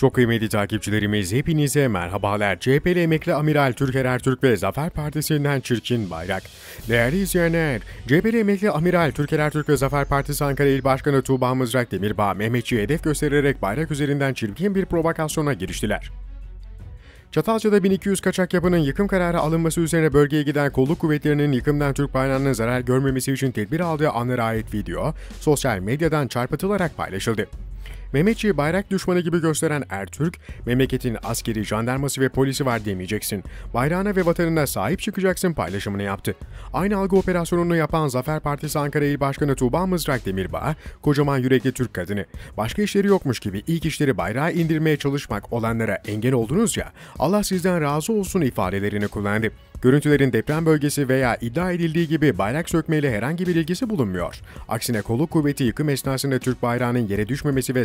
Çok kıymetli takipçilerimiz hepinize merhabalar. CHP'li emekli Amiral Türker Ertürk ve Zafer Partisi'nden çirkin bayrak. Değerli izleyenler, CHP'li emekli Amiral Türker Ertürk ve Zafer Partisi Ankara İl Başkanı Tuğba Mızrak Demirbağ, Mehmetçi'ye hedef göstererek bayrak üzerinden çirkin bir provokasyona giriştiler. Çatalca'da 1200 kaçak yapının yıkım kararı alınması üzerine bölgeye giden kolluk kuvvetlerinin yıkımdan Türk bayrağının zarar görmemesi için tedbir aldığı anlara ait video sosyal medyadan çarpıtılarak paylaşıldı. Mehmetçiği bayrak düşmanı gibi gösteren Ertürk, memleketin askeri, jandarması ve polisi var demeyeceksin. Bayrağına ve vatanına sahip çıkacaksın paylaşımını yaptı. Aynı algı operasyonunu yapan Zafer Partisi Ankara İl Başkanı Tuğba Mızrak Demirbağ, kocaman yürekli Türk kadını. Başka işleri yokmuş gibi ilk işleri bayrağı indirmeye çalışmak olanlara engel oldunuz ya, Allah sizden razı olsun ifadelerini kullandı. Görüntülerin deprem bölgesi veya iddia edildiği gibi bayrak sökmeyle herhangi bir ilgisi bulunmuyor. Aksine kolluk kuvveti yıkım esnasında Türk bayrağının yere düşmemesi ve